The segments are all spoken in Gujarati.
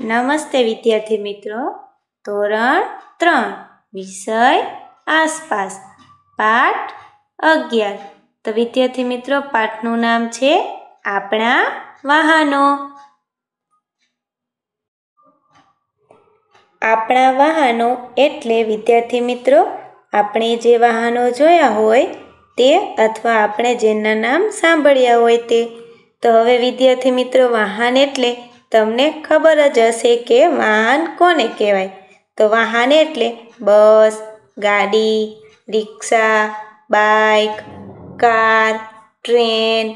નમસ્તે વિદ્યાર્થી મિત્રો. ધોરણ ત્રણ. વિષય આસપાસ. પાઠ અગિયાર. તો વિદ્યાર્થી મિત્રો, પાઠનું નામ છે આપણા વાહનો. આપણા વાહનો એટલે વિદ્યાર્થી મિત્રો, આપણે જે વાહનો જોયા હોય તે અથવા આપણે જેના નામ સાંભળ્યા હોય તે. તો હવે વિદ્યાર્થી મિત્રો, વાહન એટલે તમને ખબર જ હશે કે વાહન કોને કહેવાય? તો વાહન એટલે બસ, ગાડી, રિક્ષા, બાઇક, કાર, ટ્રેન,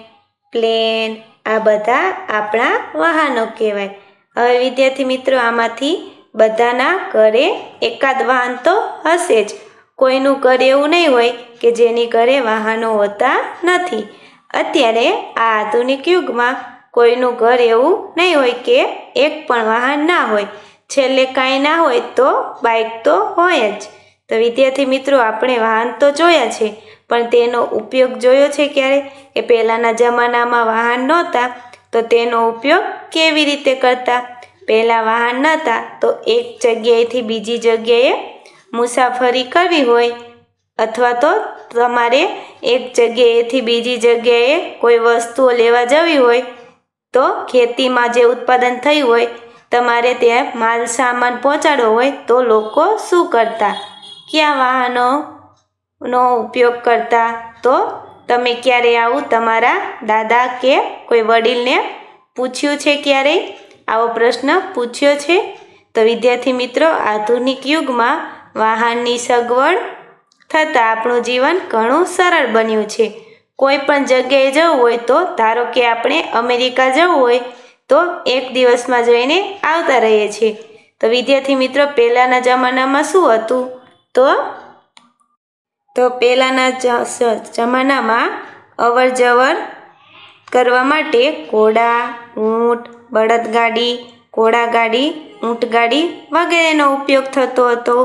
પ્લેન, આ બધા આપણા વાહનો કહેવાય. હવે વિદ્યાર્થી મિત્રો, આમાંથી બધાના ઘરે એકાદ વાહન તો હશે જ. કોઈનું ઘર એવું નહીં હોય કે જેની ઘરે વાહનો હોતા નથી. અત્યારે આ આધુનિક યુગમાં કોઈનું ઘર એવું નહીં હોય કે એક પણ વાહન ના હોય. છેલ્લે કાંઈ ના હોય તો બાઇક તો હોય જ. તો વિદ્યાર્થી મિત્રો, આપણે વાહન તો જોયા છે, પણ તેનો ઉપયોગ જોયો છે ક્યારે? એ પહેલાંના જમાનામાં વાહન નહોતા, તો તેનો ઉપયોગ કેવી રીતે કરતા? પહેલાં વાહન નહોતા, તો એક જગ્યાએથી બીજી જગ્યાએ મુસાફરી કરવી હોય, અથવા તો તમારે એક જગ્યાએથી બીજી જગ્યાએ કોઈ વસ્તુઓ લેવા જવી હોય તો ખેતીમાં જે ઉત્પાદન થયું હોય, તમારે ત્યાં માલ સામાન પહોંચાડવો હોય, તો લોકો શું કરતા? કયા વાહનોનો ઉપયોગ કરતા? તો તમે ક્યારે આવું તમારા દાદા કે કોઈ વડીલને પૂછ્યું છે ક્યારેય? આવો પ્રશ્ન પૂછ્યો છે. તો વિદ્યાર્થી મિત્રો, આધુનિક યુગમાં વાહનની સગવડ થતાં આપણું જીવન ઘણું સરળ બન્યું છે. કોઈ પણ જગ્યાએ જવું હોય તો, ધારો કે આપણે અમેરિકા જવું હોય, તો એક દિવસમાં જઈને આવતા રહીએ છીએ. તો વિદ્યાર્થી મિત્રો, પહેલાંના જમાનામાં શું હતું? તો તો પહેલાંના જમાનામાં અવર જવર કરવા માટે ઘોડા, ઊંટ, બળદગાડી, ઘોડાગાડી, ઊંટગાડી વગેરેનો ઉપયોગ થતો હતો.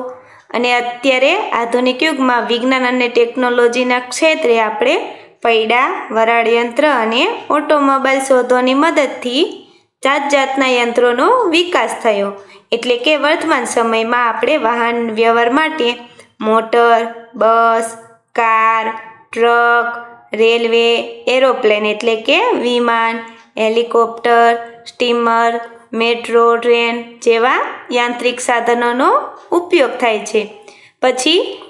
અને અત્યારે આધુનિક યુગમાં વિજ્ઞાન અને ટેકનોલોજીના ક્ષેત્રે આપણે પૈડા, વરાળ યંત્ર અને ઓટોમોબાઈલ શોધોની મદદથી જાત જાતના યંત્રોનો વિકાસ થયો. એટલે કે વર્તમાન સમયમાં આપણે વાહન વ્યવહાર માટે motor, bus, car, truck, railway, aeroplane એટલે કે વિમાન, હેલિકોપ્ટર, સ્ટીમર, મેટ્રો, ટ્રેન જેવા યાંત્રિક સાધનોનો ઉપયોગ થાય છે. પછી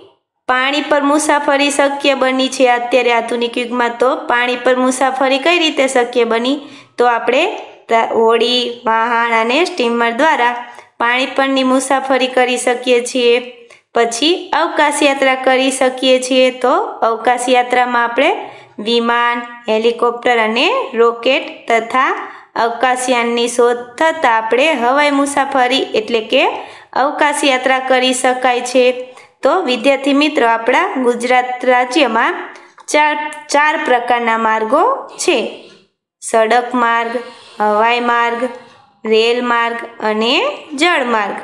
પાણી પર મુસાફરી શક્ય બની છે? અત્યારે આધુનિક યુગમાં તો પાણી પર મુસાફરી કઈ રીતે શક્ય બની? તો આપણે હોડી, વાહન અને સ્ટીમર દ્વારા પાણી પરની મુસાફરી કરી શકીએ છીએ. પછી અવકાશ યાત્રા કરી શકીએ છીએ. તો અવકાશ યાત્રામાં આપણે વિમાન, હેલિકોપ્ટર અને રોકેટ તથા અવકાશયાનની શોધ થતાં આપણે હવાઈ મુસાફરી એટલે કે અવકાશ યાત્રા કરી શકાય છે. તો વિદ્યાર્થી મિત્રો, આપણા ગુજરાત રાજ્યમાં ચાર ચાર પ્રકારના માર્ગો છે. સડક માર્ગ, હવાઈ માર્ગ, રેલ માર્ગ અને જળ માર્ગ.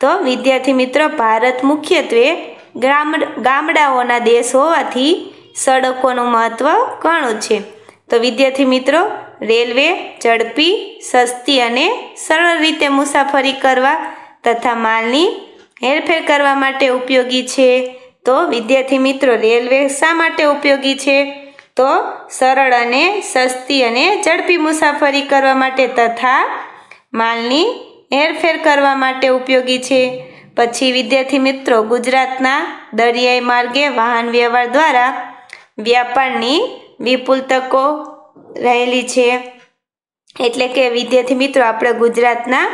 તો વિદ્યાર્થી મિત્રો, ભારત મુખ્યત્વે ગ્રામ, ગામડાઓના દેશ હોવાથી સડકોનું મહત્ત્વ ઘણું છે. તો વિદ્યાર્થી મિત્રો, રેલવે, ઝડપી, સસ્તી અને સરળ રીતે મુસાફરી કરવા તથા માલની હેરફેર કરવા માટે ઉપયોગી છે? તો વિદ્યાર્થી મિત્રો, રેલવે શા માટે ઉપયોગી છે? તો સરળ અને સસ્તી અને ઝડપી મુસાફરી કરવા માટે તથા માલની હેરફેર કરવા માટે ઉપયોગી છે. પછી વિદ્યાર્થી મિત્રો, ગુજરાતના દરિયાઈ માર્ગે વાહન વ્યવહાર દ્વારા વ્યાપારની વિપુલ તકો રહેલી છે. એટલે કે વિદ્યાર્થી મિત્રો, આપણે ગુજરાતના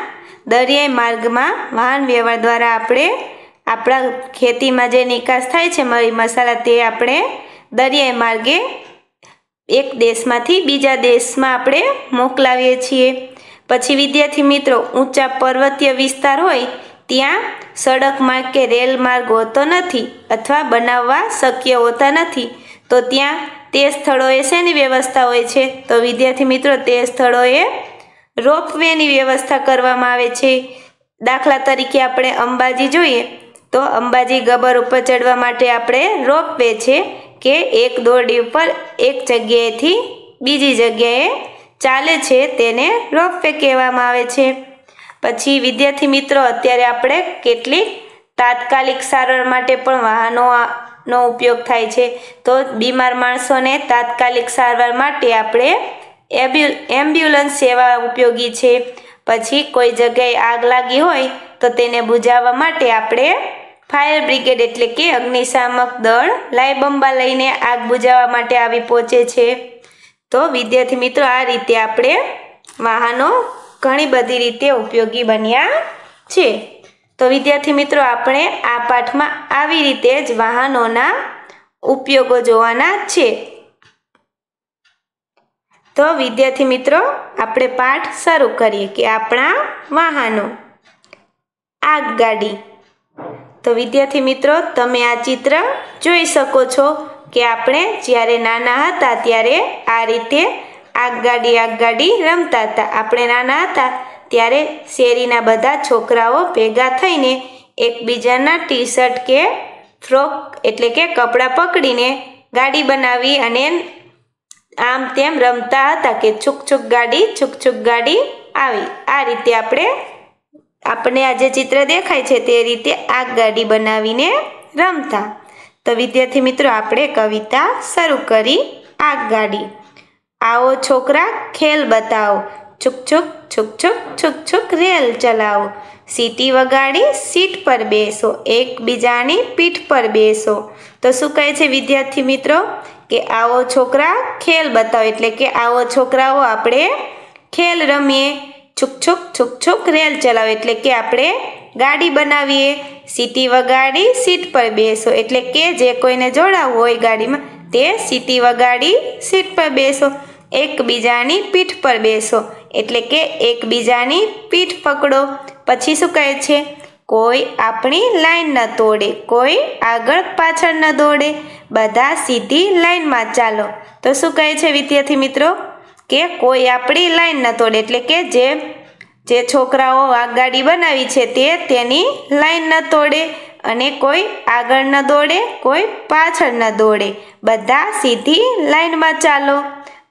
દરિયાઈ માર્ગમાં વાહન વ્યવહાર દ્વારા આપણે આપણા ખેતીમાં જે નિકાસ થાય છે મરી મસાલા તે આપણે દરિયાઈ માર્ગે એક દેશમાંથી બીજા દેશમાં આપણે મોકલાવીએ છીએ. પછી વિદ્યાર્થી મિત્રો, ઊંચા પર્વતીય વિસ્તાર હોય, ત્યાં સડક માર્ગ કે રેલ માર્ગ હોતો નથી અથવા બનાવવા શક્ય હોતા નથી, તો ત્યાં તે સ્થળોએ શેની વ્યવસ્થા હોય છે? તો વિદ્યાર્થી મિત્રો, તે સ્થળોએ રોપવેની વ્યવસ્થા કરવામાં આવે છે. દાખલા તરીકે આપણે અંબાજી જોઈએ, તો અંબાજી ગબર ઉપર ચડવા માટે આપણે રોપવે છે કે એક દોરડી ઉપર એક જગ્યાએથી બીજી જગ્યાએ ચાલે છે તેને રોપવે કહેવામાં આવે છે. પછી વિદ્યાર્થી મિત્રો, અત્યારે આપણે કેટલીક તાત્કાલિક સારવાર માટે પણ વાહનો નો ઉપયોગ થાય છે. તો બીમાર માણસોને તાત્કાલિક સારવાર માટે આપણે એમ્બ્યુલન્સ સેવા ઉપયોગી છે. પછી કોઈ જગ્યાએ આગ લાગી હોય તો તેને બુઝાવવા માટે આપણે ફાયર બ્રિગેડ એટલે કે અગ્નિશામક દળ લાયબંબા લઈને આગ બુઝાવવા માટે આવી પહોંચે છે. તો વિદ્યાર્થી મિત્રો, આ રીતે આપણે વાહનો ઘણી બધી રીતે ઉપયોગી બન્યા છે. તો વિદ્યાર્થી મિત્રો, આપણે આ પાઠમાં આવી રીતે જ વાહનોના ઉપયોગો જોવાના છે. તો વિદ્યાર્થી મિત્રો, આપણે પાઠ શરૂ કરીએ કે આપણા વાહનો. આગગાડી તો વિદ્યાર્થી મિત્રો, તમે આ ચિત્ર જોઈ શકો છો કે આપણે જ્યારે નાના હતા ત્યારે આ રીતે આગગાડી આગગાડી રમતા હતા. આપણે નાના હતા ત્યારે શેરીના બધા છોકરાઓ ભેગા થઈને એકબીજાના ટી શર્ટ કે ફ્રોક એટલે કે કપડાં પકડીને ગાડી બનાવી અને આમ તેમ રમતા હતા કે છુક છુક ગાડી, છુક છુક ગાડી આવી. આ રીતે આપણે આપણે આ જે ચિત્ર દેખાય છે તે રીતે આગ ગાડી બનાવીને રમતા. તો વિદ્યાર્થી મિત્રો, આપણે કવિતા શરૂ કરી. આગ ગાડી. આવો છોકરા, ખેલ બતાવો. છુક છુક છુક છુક છુક છુક રેલ ચલાવો. સીટી વગાડી, સીટ પર બેસો. એકબીજાની પીઠ પર બેસો. તો શું કહે છે વિદ્યાર્થી મિત્રો? કે આવો છોકરા ખેલ બતાવો. એટલે કે આવો છોકરાઓ આપણે ખેલ રમીએ. છુક છુક છુક છુક રેલ ચલાવો. એટલે કે આપણે ગાડી બનાવીએ. સીટી વગાડી સીટ પર બેસો. એટલે કે જે કોઈને જોડાવવું હોય ગાડીમાં, તે સીટી વગાડી સીટ પર બેસો. એકબીજાની પીઠ પર બેસો. એટલે કે એકબીજાની પીઠ પકડો. પછી શું કહે છે? કોઈ આપણી લાઈન ન તોડે, કોઈ આગળ પાછળ ન દોડે. બધા સીધી લાઈનમાં ચાલો. તો શું કહે છે વિદ્યાર્થી મિત્રો? કે કોઈ આપણી લાઈન ન તોડે એટલે કે જે જે છોકરાઓ આગગાડી બનાવી છે તે તેની લાઈન ન તોડે અને કોઈ આગળ ન દોડે, કોઈ પાછળ ન દોડે. બધા સીધી લાઈનમાં ચાલો.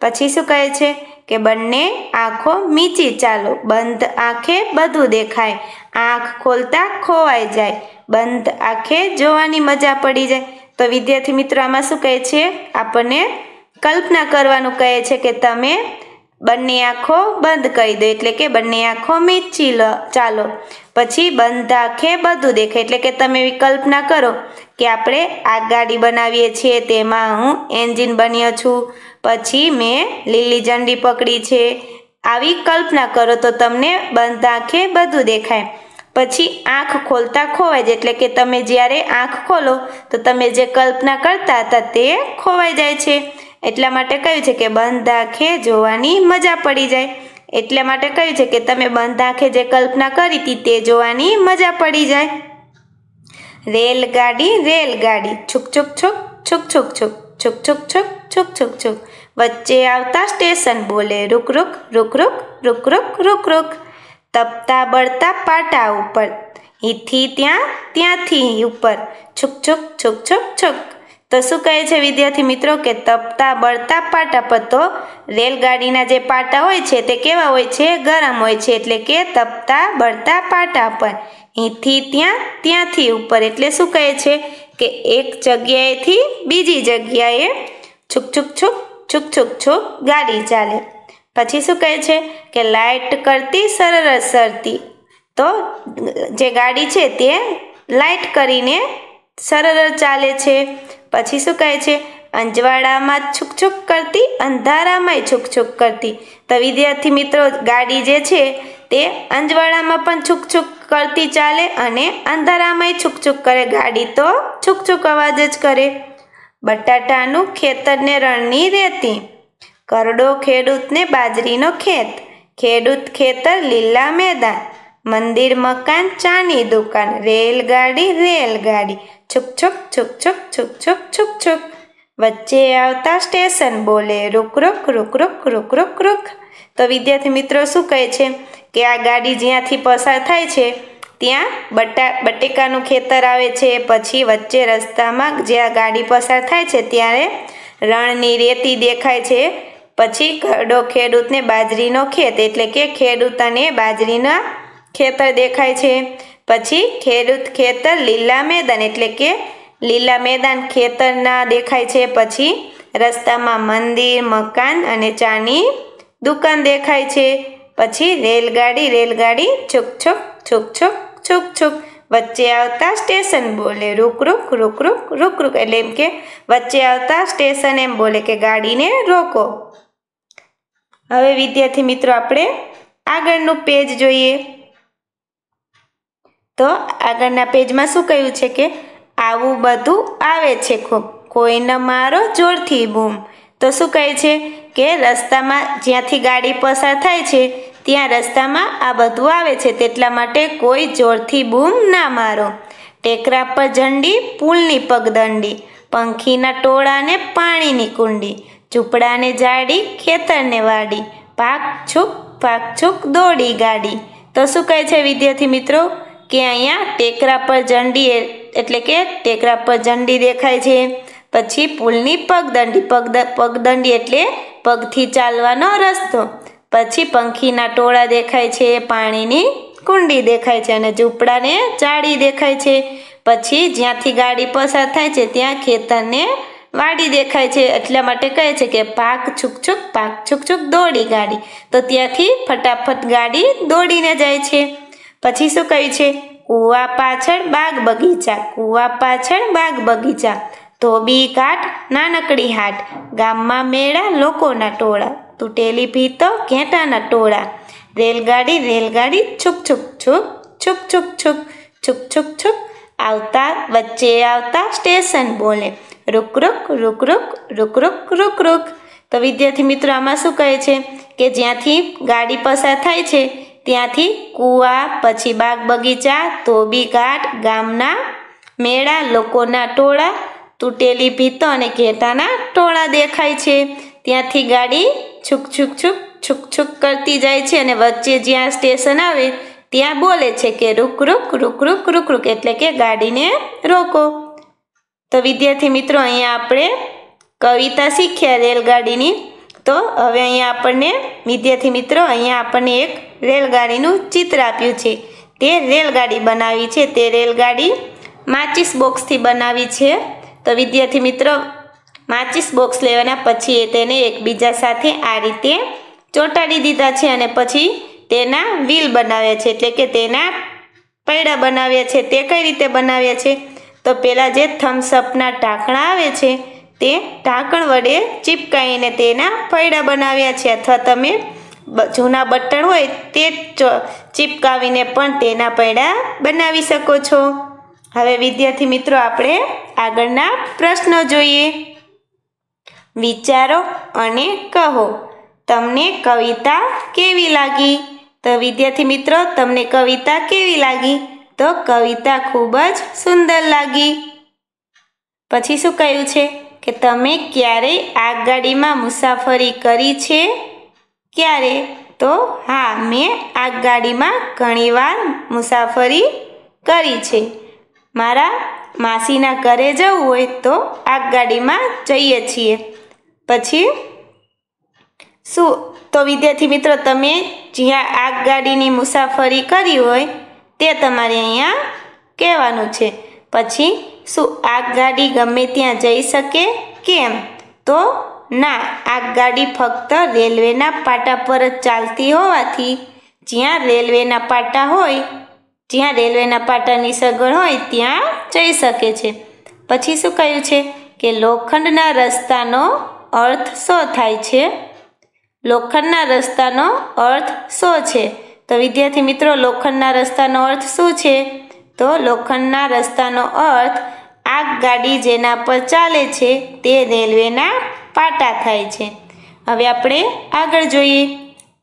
પછી શું કહે છે? કે બંને આંખો મીચી ચાલો, બંધ આંખે બધું દેખાય, આંખ ખોલતા ખોવાઈ જાય, બંધ આંખે જોવાની મજા પડી જાય. તો વિદ્યાર્થી મિત્રો, આમાં શું કહે છે? આપણને કલ્પના કરવાનું કહે છે કે તમે બંને આંખો બંધ કરી દો, એટલે કે બંને આંખો મીચી લો, ચાલો. પછી બંધ આંખે બધું દેખાય, એટલે કે તમે એવી કલ્પના કરો કે આપણે આ ગાડી બનાવીએ છીએ, તેમાં હું એન્જિન બન્યો છું પછી મેં લીલી ઝંડી પકડી છે. આવી કલ્પના કરો તો તમને બંધ આંખે બધું દેખાય. પછી આંખ ખોલતા ખોવાય જાય એટલે કે તમે જ્યારે આંખ ખોલો તો તમે જે કલ્પના કરતા હતા તે ખોવાઈ જાય છે. એટલા માટે કહ્યું છે કે બંધ આંખે જોવાની મજા પડી જાય. એટલા માટે કહ્યું છે કે તમે બંધ આંખે જે કલ્પના કરી હતી તે જોવાની મજા પડી જાય. રેલગાડી રેલગાડી. છુક છુક છુક છુક છુક છુક. છુક છુક છુક છુક છુક છુક. વચ્ચે આવતા સ્ટેશન બોલે રૂક રૂક રૂક રૂક રૂક રૂક રૂક રૂક. તપતા, બળતા પાટા ઉપર. હીથી ત્યાં, ત્યાંથી ઉપર. છુક છુક છુક છુક છુક. તો શું કહે છે વિદ્યાર્થી મિત્રો કે તપતા, બળતા પાટા પર તો રેલગાડીના જે પાટા હોય છે તે કેવા હોય છે? ગરમ હોય છે એટલે કે તપતા, બળતા પાટા પર. અહીંથી ત્યાં, ત્યાંથી ઉપર. એટલે શું કહે છે? કે એક જગ્યાએથી બીજી જગ્યાએ છુક છુક છુક છુક છુક છુક ગાડી ચાલે. પછી શું કહે છે કે લાઇટ કરતી સરસ સરતી. તો જે ગાડી છે તે લાઇટ કરીને સરળ ચાલે છે. પછી શું કહે છે? અંજવાળામાં છુક છુક કરતી, અંધારામાંય છુક છુક કરતી. તો વિદ્યાર્થી મિત્રો, ગાડી જે છે તે અંજવાળામાં પણ છુક છુક કરતી ચાલે અને અંધારામાંય છુક છુક કરે. ગાડી તો છુક છુક અવાજ જ કરે. બટાટાનું ખેતરને રણની રેતી. કરડો ખેડૂતને બાજરીનો ખેત. ખેડૂત ખેતર લીલા મેદાન. મંદિર મકાન, ચાની દુકાન. રેલગાડી રેલગાડી. છુક છુક છુક છુક છુક છુક છુક છુક વચ્ચે આવતા સ્ટેશન બોલે રૂક રૂક રૂક રૂક રૂક રૂક રૂક. તો વિદ્યાર્થી મિત્રો શું કહે છે? કે આ ગાડી જ્યાંથી પસાર થાય છે ત્યાં બટા, બટેકાનું ખેતર આવે છે, પછી વચ્ચે રસ્તામાં જ્યાં ગાડી પસાર થાય છે ત્યારે રણની રેતી દેખાય છે, પછી ઘરડો ખેડૂતને બાજરીનો ખેત એટલે કે ખેડૂત અને બાજરીના ખેતર દેખાય છે, પછી ખેડૂત ખેતર લીલા મેદાન એટલે કે લીલા મેદાન ખેતરના દેખાય છે, પછી રસ્તામાં મંદિર, મકાન અને ચાની દુકાન દેખાય છે, પછી રેલગાડી રેલગાડી છુક છુક છુક છુક છુક છુક. વચ્ચે આવતા સ્ટેશન બોલે રૂક રૂક રૂક રૂક રૂક રૂક. એટલે એમ કે વચ્ચે આવતા સ્ટેશન એમ બોલે કે ગાડીને રોકો. હવે વિદ્યાર્થી મિત્રો, આપણે આગળનું પેજ જોઈએ. તો આગળના પેજમાં શું કહ્યું છે કે આવું બધું આવે છે ખૂબ. કોઈને મારો જોરથી બૂમ. તો શું કહે છે કે રસ્તામાં જ્યાંથી ગાડી પસાર થાય છે ત્યાં રસ્તામાં આ બધું આવે છે, તેટલા માટે કોઈ જોરથી બૂમ ના મારો. ટેકરા પર ઝંડી, પુલની પગદંડી, પંખીના ટોળાને પાણીની કુંડી, ઝૂંપડાને જાડી, ખેતરને વાડી, પાક છૂક પાક છૂક દોડી ગાડી. તો શું કહે છે વિદ્યાર્થી મિત્રો? કે અહીંયા ટેકરા પર ઝંડી એટલે કે ટેકરા પર ઝંડી દેખાય છે. પછી પુલની પગદંડી, પગદ, પગદંડી એટલે પગથી ચાલવાનો રસ્તો. પછી પંખીના ટોળા દેખાય છે, પાણીની કુંડી દેખાય છે અને ઝૂંપડાને ચાળી દેખાય છે. પછી જ્યાંથી ગાડી પસાર થાય છે, ત્યાં ખેતરને વાડી દેખાય છે. એટલા માટે કહે છે કે પાક છુક છુક, પાક છુક છુક દોડી ગાડી. તો ત્યાંથી ફટાફટ ગાડી દોડીને જાય છે. પછી શું કહ્યું છે? કૂવા પાછળ બાગ બગીચા, કૂવા પાછળ બાગ બગીચા. ધોબી કાઠ નાનકડી હાટ. ગામમાં મેળા લોકોના ટોળા. તૂટેલી ભીતો ઘેટાના ટોળા. રેલગાડી રેલગાડી, છુક છુક છુક છુક છુક છુક છુક છુક છુક. આવતા, વચ્ચે આવતા સ્ટેશન બોલે. રૂક રૂક રૂક રૂક રૂક રૂક રૂક રૂક. તો વિદ્યાર્થી મિત્રો આમાં શું કહે છે? કે જ્યાંથી ગાડી પસાર થાય છે, ત્યાંથી કૂવા, પછી બાગ બગીચા, ધોબી ઘાટ, ગામના મેળા, લોકોના ટોળા. તૂટેલી ભીતો અને ઘેટાના ટોળા દેખાય છે. ત્યાંથી ગાડી છુક છુક છુક છુક છુક કરતી જાય છે અને વચ્ચે જ્યાં સ્ટેશન આવે, ત્યાં બોલે છે કે રૂક રૂક રૂક રૂક રૂક રૂક એટલે કે ગાડીને રોકો. તો વિદ્યાર્થી મિત્રો, અહીંયા આપણે કવિતા શીખ્યા રેલગાડીની. તો હવે અહીંયા આપણને, વિદ્યાર્થી મિત્રો, અહીંયા આપણને એક રેલગાડીનું ચિત્ર આપ્યું છે. તે રેલગાડી બનાવી છે. તે રેલગાડી માચિસ બોક્સથી બનાવી છે. તો વિદ્યાર્થી મિત્રો માચિસ બોક્સ લેવાના પછી એ તેને એકબીજા સાથે આ રીતે ચોંટાડી દીધા છે અને પછી તેના વ્હીલ બનાવ્યા છે. એટલે કે તેના પૈડા બનાવ્યા છે. તે કઈ રીતે બનાવ્યા છે? તો પહેલાં જે થમ્સઅપના ઢાંકણા આવે છે, તે ઢાંકણ વડે ચીપકાઈને તેના પૈડા બનાવ્યા છે. અથવા તમે જૂના બટન હોય તે ચીપકાવીને પણ તેના પૈડા બનાવી શકો છો. હવે વિદ્યાર્થી મિત્રો, આપણે આગળના પ્રશ્નો જોઈએ. વિચારો અને કહો. તમને કવિતા કેવી લાગી? તો વિદ્યાર્થી મિત્રો, તમને કવિતા કેવી લાગી? તો કવિતા ખૂબ જ સુંદર લાગી. પછી શું કહ્યું છે? કે તમે ક્યારેય આગગાડીમાં મુસાફરી કરી છે? ક્યારે? તો હા, મેં આગગાડીમાં ઘણીવાર મુસાફરી કરી છે. મારા માસીના ઘરે જવું હોય તો આગગાડીમાં જઈએ છીએ. પછી શું? તો વિદ્યાર્થી મિત્રો, તમે જ્યાં આગગાડીની મુસાફરી કરી હોય, તે તમારે અહીંયા કહેવાનું છે. પછી શું આગગાડી ગમે ત્યાં જઈ શકે? કેમ? તો ના આગગાડી ફક્ત રેલવેના પાટા પર જ ચાલતી હોવાથી, જ્યાં રેલવેના પાટા હોય, જ્યાં રેલવેના પાટાની સગવડ હોય, ત્યાં જઈ શકે છે. પછી શું કહ્યું છે? કે લોખંડના રસ્તાનો અર્થ શો થાય છે? લોખંડના રસ્તાનો અર્થ શો છે. તો વિદ્યાર્થી મિત્રો, લોખંડના રસ્તાનો અર્થ શું છે? તો લોખંડના રસ્તાનો અર્થ આગગાડી જેના પર ચાલે છે, તે રેલવેના પાટા થાય છે. હવે આપણે આગળ જોઈએ.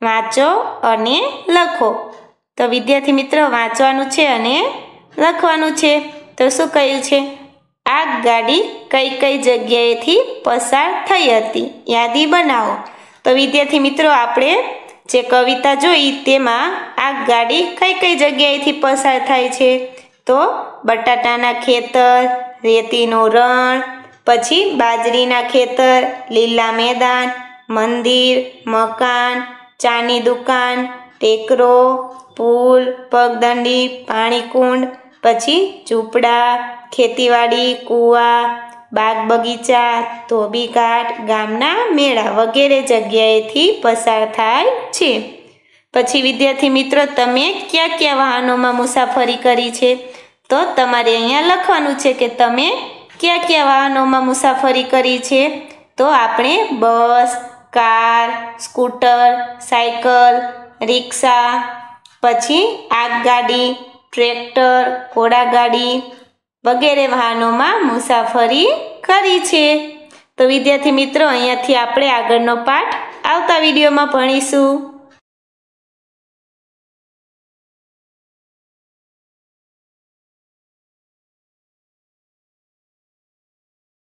વાંચો અને લખો. તો વિદ્યાર્થી મિત્રો, વાંચવાનું છે અને લખવાનું છે. તો શું કહ્યું છે? આગગાડી કઈ કઈ જગ્યાએથી પસાર થઈ હતી. યાદી બનાવો. તો વિદ્યાર્થી મિત્રો, આપણે જે કવિતા જોઈ તેમાં આગગાડી કઈ કઈ જગ્યાએથી પસાર થાય છે? તો બટાટાના ખેતર, રેતીનું રણ, પછી બાજરીના ખેતર, લીલા મેદાન, મંદિર, મકાન, ચાની દુકાન, ટેકરો, પુલ, પગદંડી, પાણીકુંડ, પછી ઝૂંપડા ખેતીવાડી, કૂવા બાગ બગીચા ધોબી ઘાટ ગામના મેળા વગેરે જગ્યાએથી પસાર થાય છે. પછી વિદ્યાર્થી મિત્રો, તમે કયા કયા વાહનોમાં મુસાફરી કરી છે? તો તમારે અહીંયા લખવાનું છે કે તમે કયા કયા વાહનોમાં મુસાફરી કરી છે? તો આપણે બસ, કાર, સ્કૂટર, સાયકલ, રિક્ષા, પછી આગગાડી, ટ્રેક્ટર, ઘોડાગાડી વગેરે વાહનોમાં મુસાફરી કરી છે. તો વિદ્યાર્થી મિત્રો, અહીંયાથી આપણે આગળનો પાઠ આવતા વિડીયોમાં ભણીશું.